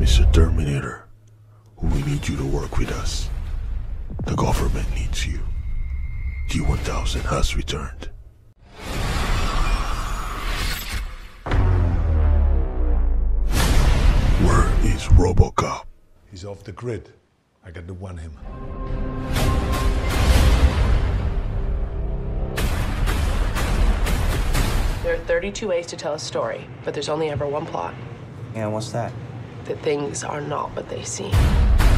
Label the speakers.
Speaker 1: Mr. Terminator, we need you to work with us. The government needs you. T-1000 has returned. Where is Robocop?
Speaker 2: He's off the grid. I got to want him.
Speaker 3: There are 32 ways to tell a story, but there's only ever one plot
Speaker 4: Yeah, what's that?
Speaker 3: That things are not what they seem.